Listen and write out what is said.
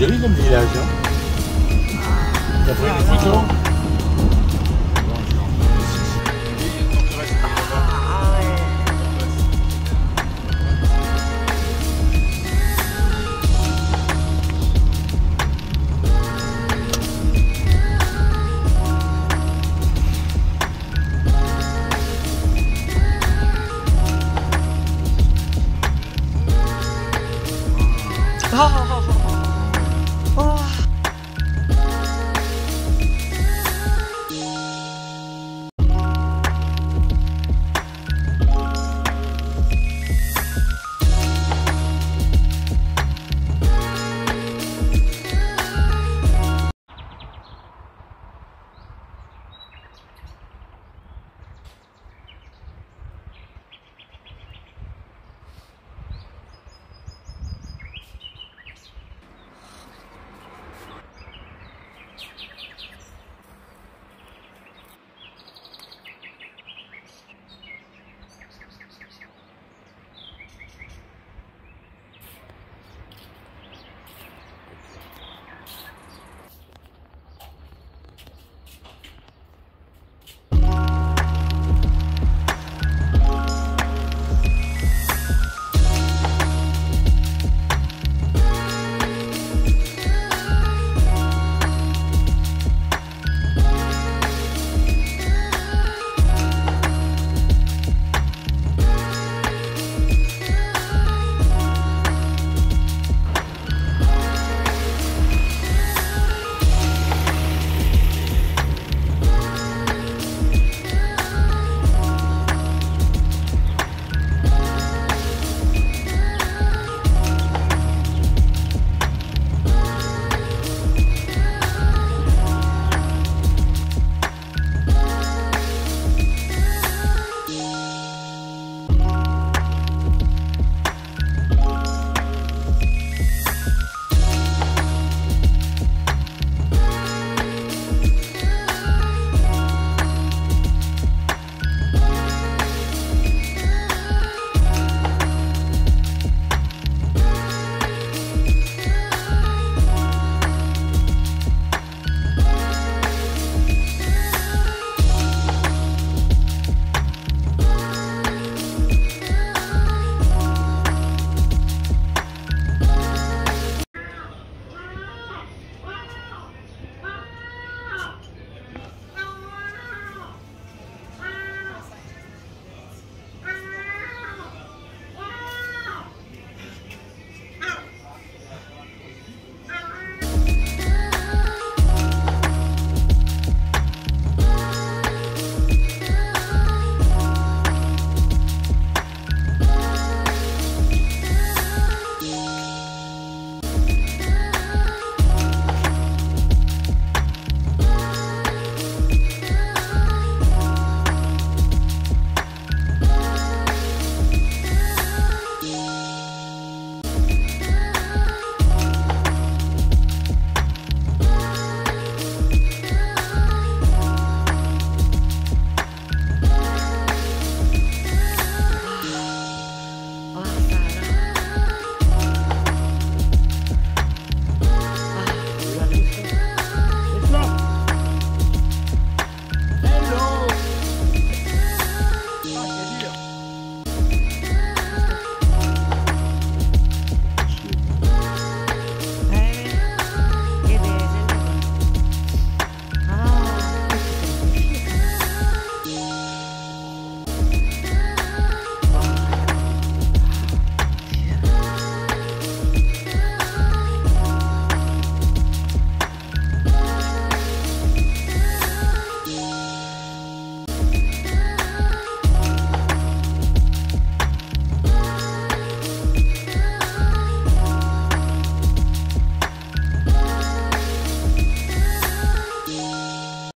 really gonna be that, yo. The pretty photo. Ha ha ha!